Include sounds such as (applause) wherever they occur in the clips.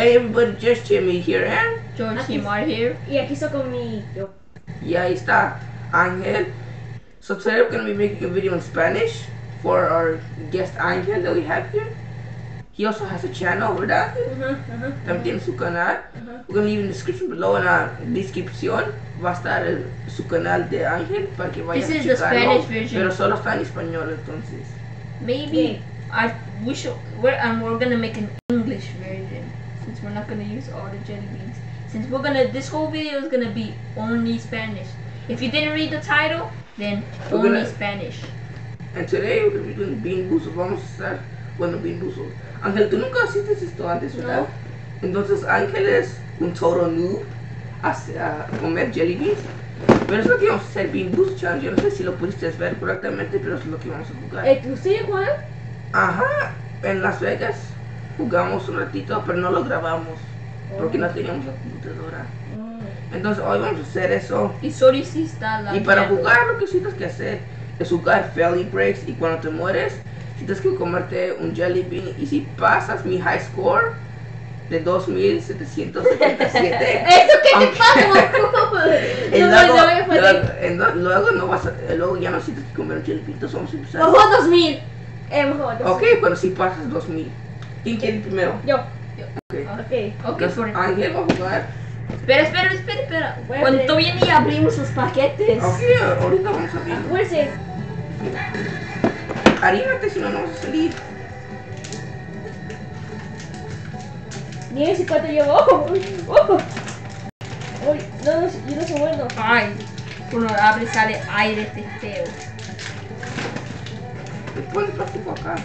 Hey everybody, just Jimmy here, eh? George Himar here. Y aquí estoy con mi yo. Y ahí está Angel. So today we're gonna be making a video in Spanish for our guest Angel that we have here. He also has a channel, ¿verdad? Ajá, ajá. También tiene su canal. Ajá. We're gonna leave in the description below en la descripción va a estar el- su canal de Ángel para que vayan This a is the checarlo. Spanish version. Pero solo está en español entonces. Maybe I we should we're and we're gonna make an English version since we're not gonna use all the jelly beans. Since we're gonna this whole video is gonna be only Spanish. If you didn't read the title, then We're only gonna- Spanish. And today we're gonna be doing bean boozle. Vamos a estar, bueno, bean boozle. Ángel, tú nunca hiciste esto antes, ¿verdad? Entonces Ángel es un total noob a, comer jelly beans. Pero es lo que vamos a hacer, bean boozle challenge. Yo no sé si lo pudiste ver correctamente, pero es lo que vamos a jugar. Eh, ¿Usted Juan? Ajá, en Las Vegas jugamos un ratito, pero no lo grabamos porque no teníamos la computadora. Entonces hoy vamos a hacer eso. Y sorry si está la Y para jugar lo que tienes que hacer es jugar Felly Breaks y cuando te mueres tienes que comerte un Jelly Bean y si pasas mi high score de 2777 (laughs) ¿Eso qué te pasa? y luego, no, luego, no- luego no vas a, luego ya no tienes que comer un Jelly Bean, entonces vamos a empezar. Mejor 2000. Eh, mejor 2000. Ok, pero si pasas 2000. ¿Quién quiere ir primero? Yo. Ok. Ok. Ok, Entonces, por Ángel va a jugar. Espera, espera, espera, espera. Cuando viene y abrimos los paquetes. Ok, ahorita vamos a abrir. Acuérdense. Arímate si no, no vas a salir. Miren si cuánto llevo. ¡Oh! ¡Oh! Uy, no, no, yo no soy bueno. Ay, cuando abre sale aire este feo. Te pones plástico acá.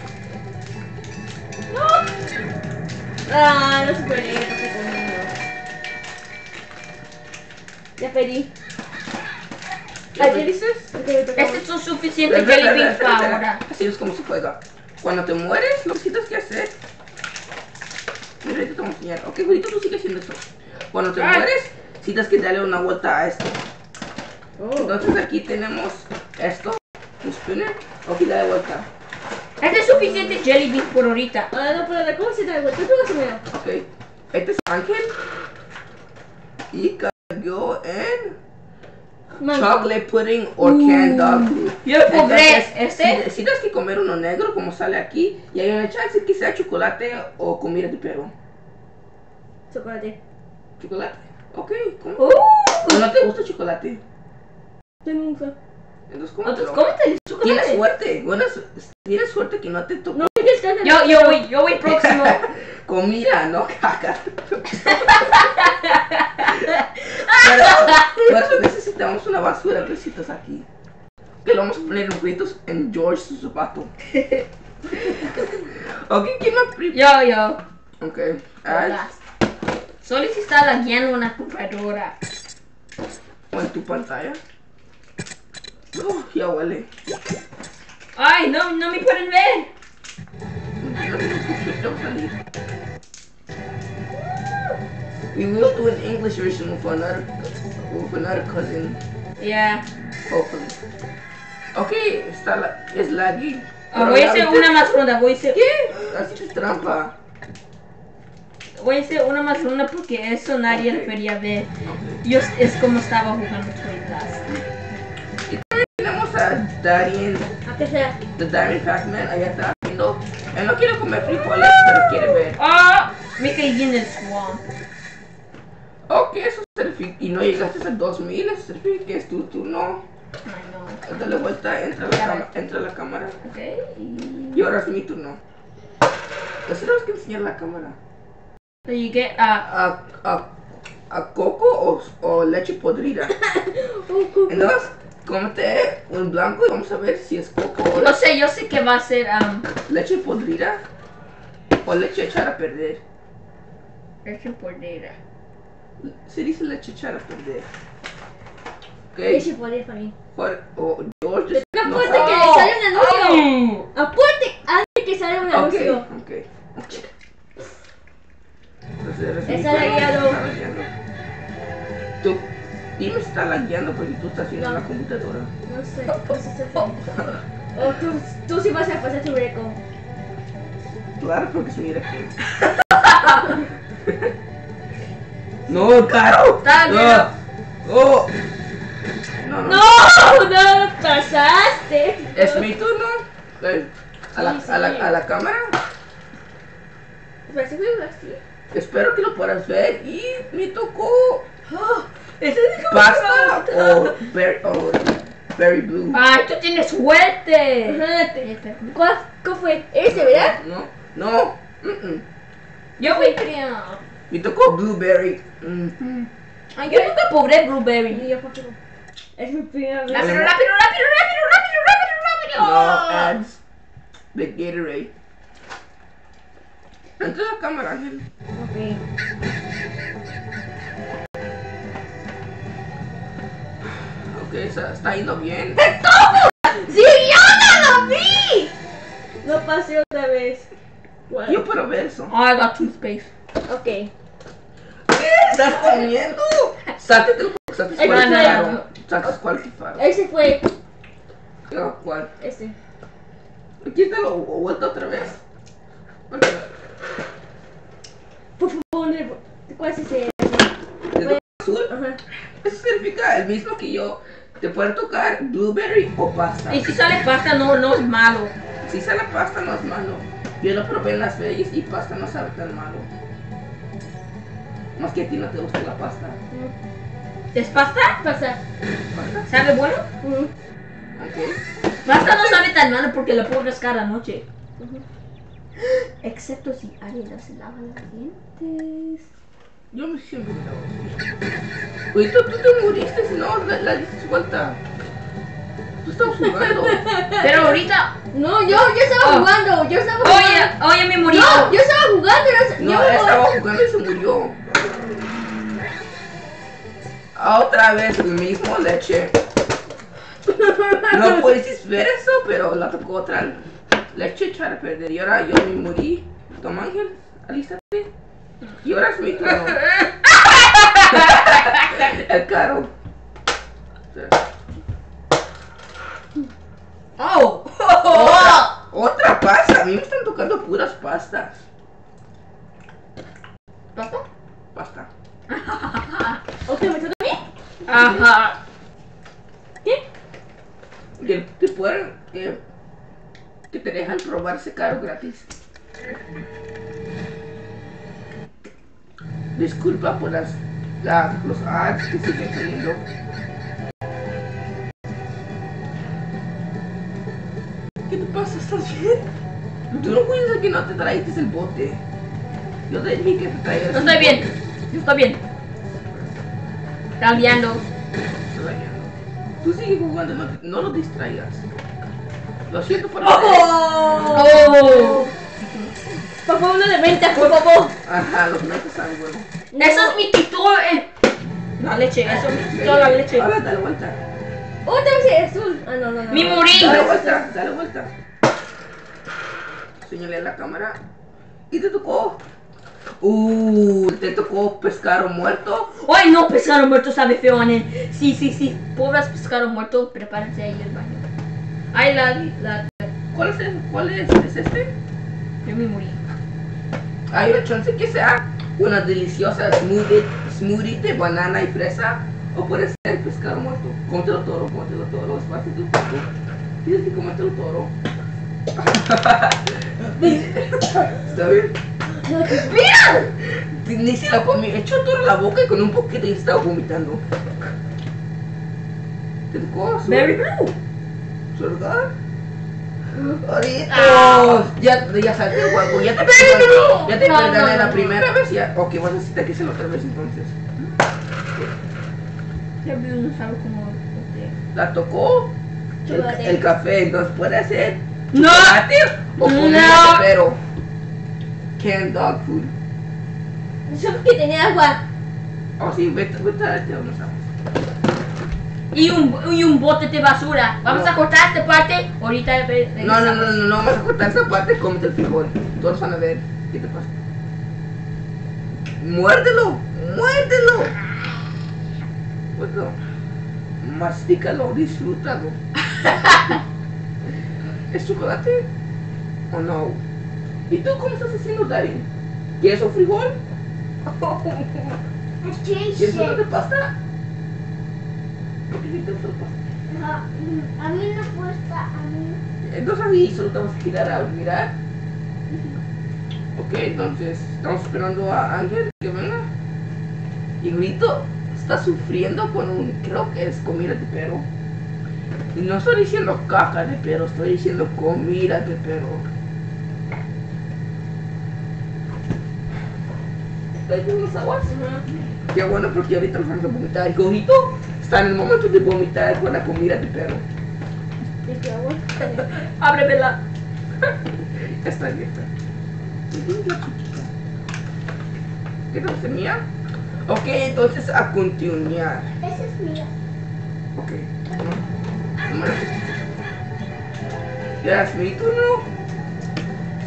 ¡No! Ah, no se puede, no se puede. Ya pedí. ¿Ah. ¿qué dices? Este es suficiente jelly bean para ahora. Así es como se juega. Cuando te mueres, lo que tienes que hacer. Mira, ahorita te voy a enseñar. Ok, ahorita tú sigues haciendo eso. Cuando te Ay. mueres, tienes que darle una vuelta a esto. Oh. Entonces aquí tenemos esto, un spinner. Ok, dale vuelta. Este es suficiente jelly bean por ahorita. Ah, no, pero ¿cómo se da vuelta? ¿Tú a ver? Ok, este es Ángel. Y cayó en Mango. chocolate pudding or canned dog food. Yo compré Entonces, este. Si, si tienes que comer uno negro, como sale aquí, y hay una chance que sea chocolate o comida de perro. Chocolate. ¿Chocolate? Ok, ¿cómo? Uh, ¿O no te gusta el chocolate? Tengo un fe. Entonces, ¿cómo? Entonces, cómete el Tienes suerte, bueno, tienes suerte que no te tocó No, tienes que hacer. Yo, yo voy, yo voy próximo. (laughs) comida, no (laughs) caca. Pero, por eso necesitamos una basura, besitos aquí. Que lo vamos a poner en gritos en George su zapato. (laughs) ok, ¿quién más? pri- Yo, yo. Ok, Solo si está lagueando una computadora. o en tu pantalla. Oh, ya huele. Ay, no, no me pueden ver. We will do an English version with another, with another cousin, Yeah. hopefully. Ok, está la, es laggy. Ah, voy a hacer una más ronda. Voy a hacer, ¿Qué? Así es trampa. voy a hacer una más ronda porque eso nadie Ok. debería ver. Ok. Yo es como estaba jugando Toy Blast. A Darien, A sea. the Diamond Pac-Man, allá está viendo. Él no quiere comer frijoles, pero quiere ver. Ah, me caí en el swamp. Ok, eso significa, y no llegaste a 2000, eso que es tu turno. Ay, no. Dale vuelta, entra a la, cama- entra a la cámara. Ok. y- ahora es mi turno. Les tenemos que enseñar la cámara. So you get, uh, ¿A, a, a coco o, o leche podrida? (laughs) Entonces, cómete un blanco y vamos a ver si es coco o yo sé, yo sé que va a ser, um, leche podrida o leche echada a perder. leche podrida. Se dice leche echada a perder. Ok. Leche podrida para mí. Por- o George. No no que sale un anuncio. Oh. Apueste antes que sale un Ok, anuncio. ok. Entonces, eres Está dime si está lagueando porque tú estás viendo No. la computadora. No sé, O (laughs) tú, tú sí vas a pasar tu récord. Claro, porque mira aquí. (laughs) No, Caro. No. Oh. No, no. ¡No! ¡No pasaste! Es mi turno. Eh, A la, a la, a la cámara. Parece que fue así. Espero que lo puedas ver. Y me tocó Ese es como- pasta o berry, o berry blue. Ay, tú tienes suerte. Ajá, te- ¿Cuál, ¿Cuál fue? Ese, ¿verdad? No, no. mm, mm. Yo fui creo. Me tocó blueberry. Mm. Ay, yo nunca probé blueberry. Yo. Es mi primera vez. Rápido, rápido, rápido, rápido, rápido, rápido, rápido. No ads. The Gatorade. Entra la cámara, Ángel. Ok. Ok, está, está yendo bien. ¡Sí, yo no lo vi! No pasé otra vez. Bueno, Yo puedo ver eso. Oh, I got toothpaste. ok. ¿Qué estás comiendo? Estás Ay, descualificado. Estás descualificado. Ese fue. Ah, ¿Cuál? Este. Aquí está lo vuelta otra vez. Por favor, ¿cuál es ese? ¿Es de azul? Ajá. Eso significa el mismo que yo. Te puede tocar blueberry o pasta. Y si sale pasta, no, no es malo. Si sale pasta no es malo. Yo lo probé en Las Vegas y pasta no sabe tan malo. Más que a ti no te gusta la pasta. ¿Es pasta? ¿Pasta? ¿Sabe bueno? Ok. Pasta no sabe tan malo porque la puedo rascar anoche. Excepto si alguien no se lava los dientes. Yo me así. Oye, tú, tú te moriste si no la, la diste vuelta. Tú estabas jugando. Pero ahorita, No, yo, yo estaba Oh. jugando. Yo estaba oye, jugando. oye, me morí. No, yo estaba jugando. era- No, yo estaba jugando y se murió. Ah, Otra vez el mismo leche. No puedes ver eso, pero la tocó otra leche para perder. Y ahora yo me morí. Toma Ángel, alístate. Y ahora es mi turno. El caro. Oh. Otra, (laughs) otra pasta. A mí me están tocando puras pastas. ¿Pasta? Pasta. (laughs) Ok, ¿me toca a mí? Ajá. ¿Qué? Que te pueden. Que, que te dejan probar ese caro gratis. Disculpa por las, las- los ads que siguen saliendo. ¿Qué te pasa? ¿Estás bien? Tú no cuidas que no te traíste el bote. Yo te dije que te traías. El estoy bien. Yo estoy bien. Cambiando. Tú sigue jugando, no, no lo distraigas. Lo siento por ¡Oh! Oh. Por favor, no de venta, por favor. Ajá, los metes saben bueno. Eso es mi tito. eh. La leche, eso es mi la leche. Ahora dale vuelta. Otra vez es azul. Ah, no, no, no. Mi morí. Dale vuelta, dale vuelta. Señalé a la cámara. Y te tocó. Uh, te tocó pescado muerto. Ay, no, pescado muerto sabe feo, Anel. Sí, sí, sí. Pobres pescado muerto, prepárense ahí el baño. Ay, la, la, ¿Cuál es, el- cuál es, es este? Yo me morí. Hay una chance que sea una deliciosa smoothie, smoothie de banana y fresa. O puede ser pescado muerto. Cómetelo todo, cómetelo todo. Es parte de tu cuerpo. Tienes que cómetelo todo. (laughs) ¿Está bien? ¡Mira! Ni si la comí, echó toda la boca y con un poquito y estaba vomitando. ¿Te tocó? su- Very blue. lugar? Ahorita. Ah. Ya, ya salió el juego, ya te no. Ya te No, no, la no. primera vez ya. Ok, vas a necesitar que se lo otra vez entonces. Blue no sabe cómo. este, La tocó el, el café, entonces puede ser No. o No. pero canned dog food. Solo que tenía agua. Oh, sí, vete, vete a este donde estamos. Y un, y un bote de basura. Vamos No. a cortar esta parte. Ahorita No, no, no, no, no, vamos a cortar esa parte, cómete el frijol. Todos van a ver qué te pasa. Muérdelo, muérdelo. Muérdelo. Mastícalo, disfrútalo. (laughs) ¿Es chocolate o no? ¿Y tú cómo estás haciendo, Darín? ¿Quieres un frijol? (laughs) ¿Quieres un de pasta? ¿Por qué te gusta la pasta? No, a mí no cuesta, a mí. Entonces ahí solo te vamos a girar a mirar. Ok, entonces estamos esperando a Ángel que venga. Y Grito está sufriendo con un, creo que es comida de perro. Y no estoy diciendo caca de perro, estoy diciendo comida de perro. ¿Estás las aguas? Qué bueno porque ahorita nos vamos a vomitar. Y Grito está en el momento de vomitar con la comida de perro. (laughs) Ábremela. Está abierta. ¿Qué tal tenía? Ok, entonces a continuar. Esa es mía. Ok. Número- Ya es mi turno.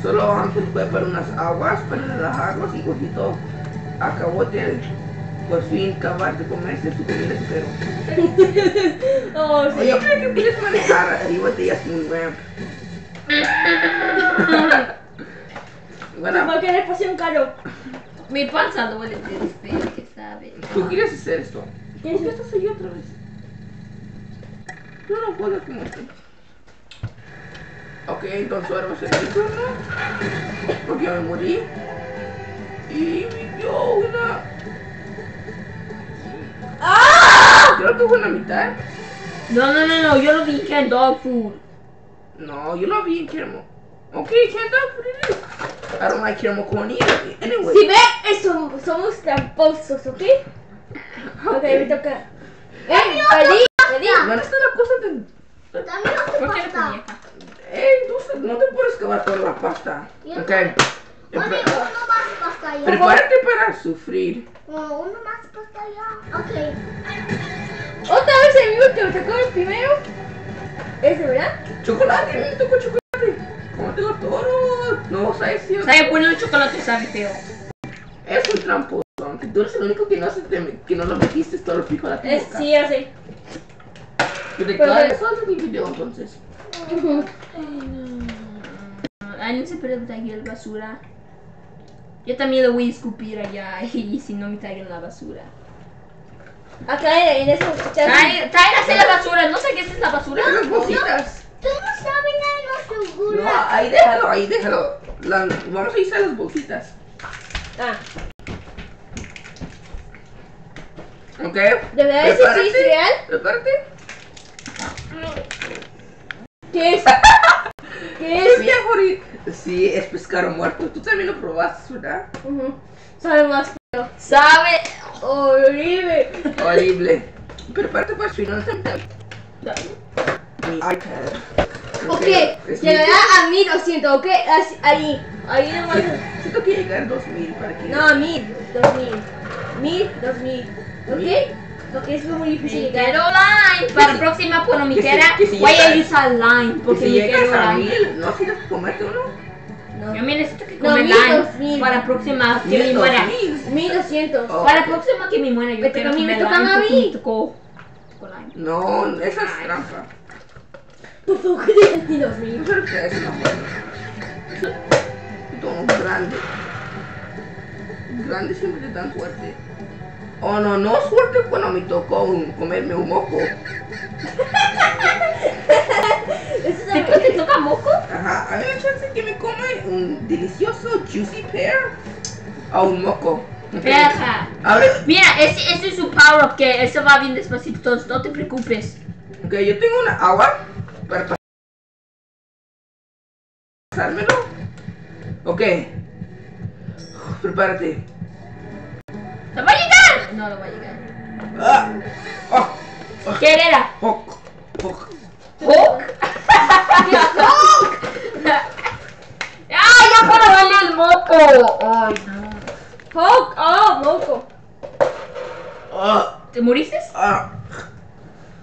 Solo Ángel fue para unas aguas para relajarlos y Gordito acabó de por fin acabar de comerse su comida de perro. (laughs) Oh, sí. Oye, yo creo que puedes manejar arriba de ellas un ramp. bueno, ¿Por qué le pasé un carro? Mi panza duele de desde que sabe. tú quieres hacer esto. ¿Qué ¿Por es esto? estás ahí otra vez? Yo no puedo como estoy. Ok, entonces ahora va a ser mi turno. Porque me morí. Y me dio una. ¡Ah! Creo que fue una mitad. No, no, no, no, yo lo vi en dog food. No, yo lo vi en Kermo. Ok, can't dog food it is. I don't like Kermo corn either. Anyway. Si ve, eso, somos tramposos, ¿ok? Ok, me toca. ¡Ey! ¡Perdí! ¡Perdí! ¿Dónde está la cosa de.? ¿Por qué lo pasta. Ey, no, no te puedes acabar toda la pasta. Yo Ok. Más pasta. Prepárate para sufrir. No, uno más pasta allá. Ok. Otra vez el mismo que me tocó el primero. Ese, ¿verdad? Chocolate, me tocó chocolate. Cómetelo todo. No, sabes si Sabe poner un chocolate sabe feo. es un tramposo. Aunque tú eres el único que no, se te- que no lo metiste todo el fijo a la Es, sí, ya sé. Que te pero- caes, eso es el video entonces. Ay, no se pregunta aquí el basura. Yo también lo voy a escupir allá y si no me traigan la basura. Acá en, en esa muchacha. Trae- Tráigase la basura, no sé qué es la basura. Las bolsitas. Tú no sabes nada de los No, yogures. ahí déjalo, ahí déjalo. La- vamos a usar las bolsitas. Ah, ¿Ok? ¿de verdad ese sí es real? Prepárate. ¿Qué es? (laughs) ¿Qué Es es? bien jodido. Sí, es pescado muerto. Tú también lo probaste, ¿verdad? Ujú. Sabe más feo. Sabe. Horrible. Horrible. Prepárate para su final Mi iPad. Ok, verdad a mí lo siento, ok. Así- Ahí, ahí nomás. Siento que llegar a 2000 para que. No, mil, dos mil. Mil, dos mil. ¿Ok? Porque es muy difícil llegar. quiero line. Para la próxima cuando me si- quiera si voy a usar line porque si me quiero a line. 1000, ¿no tienes que comerte uno? No. Yo me necesito que No, comer line para la próxima que me muera. 2000. Mil doscientos. Oh. Para la próxima que me muera yo quiero toca a mí, me comer line a porque mí. No, esa es trampa. Pues tú que tienes ni dos Yo mil. creo que es una buena. Todo grande. Grande siempre tan fuerte. Oh no, no es fuerte cuando me tocó un- comerme un moco. ¿Te, toca moco? Ajá, hay una chance que me come un delicioso juicy pear o un moco. Ok. Deja. A ver, Mira, ese, ese es su power up que eso va bien despacito, entonces no te preocupes. ok, yo tengo una agua para pasármelo. Ok. Prepárate. ¿Te va a llegar? No, no va a llegar. Ah, oh, oh, ¿Qué era? oh, oh. ¿Hulk? ¡Ay, ya para darle el moco! ¡Ay, no! Hulk, oh. Ah, ¿Te moriste? ah.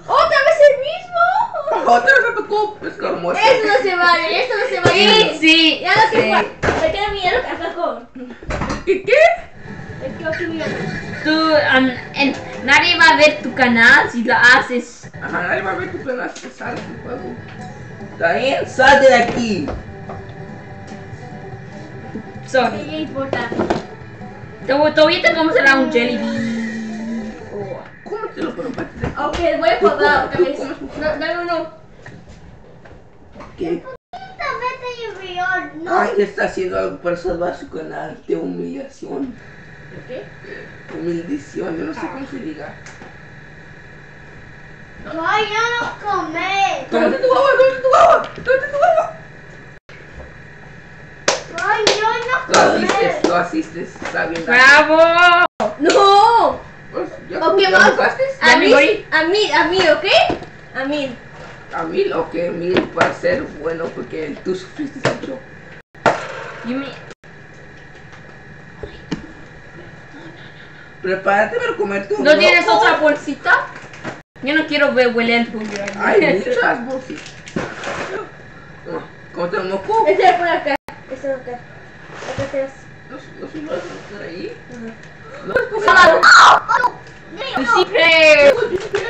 Otra vez el mismo. Otra vez me tocó pescar muerto. Eso no se vale, eso no se vale. Sí, sí. Ya no sí. se vale. Me queda miedo que con. ¿Qué? ¿Qué? Es que aquí mira. Tú, um, en- nadie va a ver tu canal si lo haces. Ajá, nadie va a ver tu plan que sales del juego. Está bien, sal de aquí. Sorry. Sí, importa. Todavía te vamos a dar un jelly bean. Oh. Cómetelo, pero. Ok, voy a podar otra vez. No, dame uno. ¿Qué? Esta vete y rior, no. Ángel está haciendo algo para salvar su canal de humillación. ¿Qué? Humillación, yo no sé cómo se diga. Ay, ya no comer. Tómate tu agua, tómate tu agua, tómate tu agua. Ay, yo Lo no asistes, comer. lo asistes, está bien. ¡Bravo! ¡No! Pues, ¿Ya, Ok, ya A me mí, a mí, a mí, ¿ok? A mí. A mil, ok, mil para ser bueno porque tú sufriste mucho. You mean- Prepárate para comer tu ¿No tienes loco. otra bolsita? Yo no quiero ver huele el tuyo. Hay muchas bolsitas. Cómete un moco. Este lo pone acá. Este acá. Acá atrás. No, no se lo vas a meter ahí. No. No.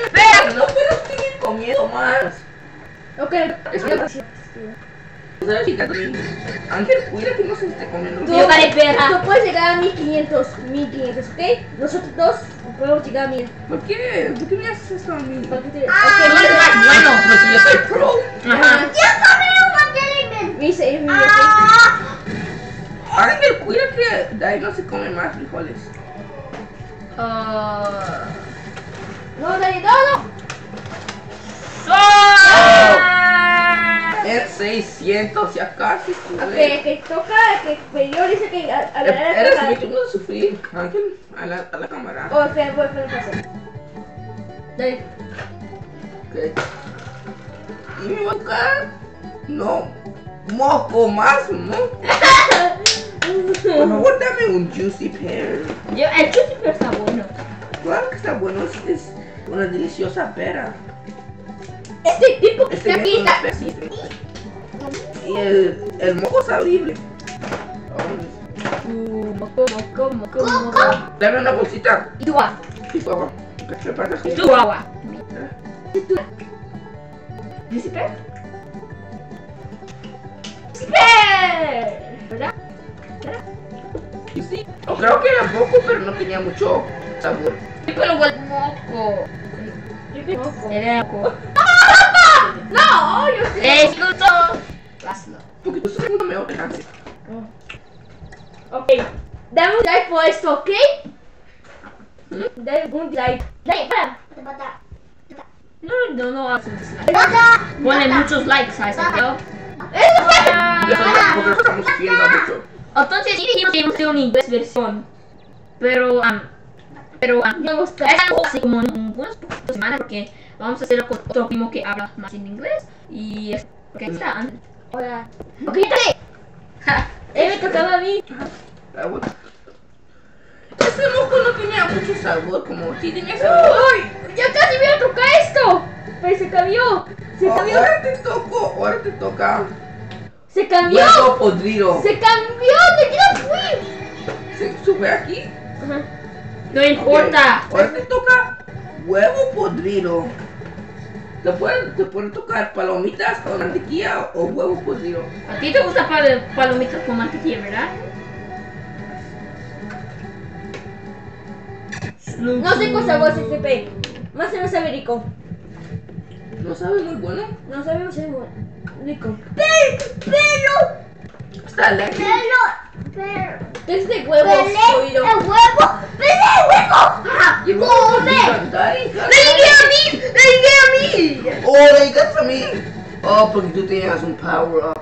Espera, no puedes seguir comiendo más. Ok. Espera. ¿Sabes, chica? Ángel, cuida que no se esté comiendo. Tú, Yo vale perra. tú puedes llegar a 1500, 1500, ¿ok? Nosotros dos podemos llegar a 1000. ¿Por qué? ¿Por qué me haces esto a mí? ¿Para qué te- No Ok, eres más bueno. Pues si yo soy pro. Ajá. Ya comí un bean. Me dice, me dice, Ah. Ángel, cuida que de ahí no se come más frijoles. Ah. No, Dani, no, no. 600, ya casi Ok, estuve. que toca, que Pedro dice que a, a la mi de turno de sufrir, Ángel, a la, a la cámara. Oh, espera, voy a poner pausa. Dale. Ok. ¿Y mi boca? No. Moco más, ¿no? Por favor, dame un juicy pear. Yo, el chuchiper está bueno. Claro que está bueno, es, es una deliciosa pera. Este tipo que Este está viene Y el, el moco es horrible. Uh, moco, moco, moco, moco. Dame una bolsita. Y tú, ah, Y por favor, prepárate. Tu agua. Lucifer. Lucifer. ¿Verdad? Y sí, o creo que era poco, pero no tenía mucho sabor. Pero huele moco. Yo Era moco. No, yo sé. ¡Es luto! Hazlo. Porque tú sos una mejor chance. Ok. Dame un like por esto, ¿ok? Dame un like. Like, para. No, no, no haces dislike. Bata. Ponle muchos likes a ese video. ¡Eso fue! Y eso estamos viendo mucho. Entonces sí dijimos que íbamos a hacer una inglés versión. Pero, um, pero, um, Me gusta. es algo así como en unas pocas semanas porque vamos a hacerlo con otro primo que habla más en inglés. Y es porque está. Hola. Ja. Eh, me tocaba a mí. Ese moco no tenía mucho sabor, como sí tenía sabor. ¡Uy! Ya casi me toca esto. Pero se cambió. Se cambió. Ahora te tocó, ahora te toca. Se cambió. Huevo podrido. Se cambió. ¿De qué no fui? Se sube aquí. Ajá. No importa. Ahora te toca huevo podrido. Te pueden, te pueden tocar palomitas con mantequilla o huevo podrido. A ti te gusta pal- palomitas con mantequilla, ¿verdad? No sé con sabor CCP. Más o menos sabe rico. No sabe muy bueno. No sabemos si es muy rico. ¡Pero! ¡Pero! Está lejos. Pelo. Pero. Es de huevo Pelé oído. el huevo. Pelé el huevo. Y el huevo podrido. Daddy, a mí! ¡Le a mí! Oh, they got for me. Oh, porque tú tenías un power up.